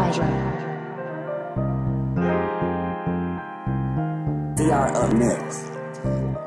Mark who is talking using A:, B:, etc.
A: pleasure.
B: They are up next.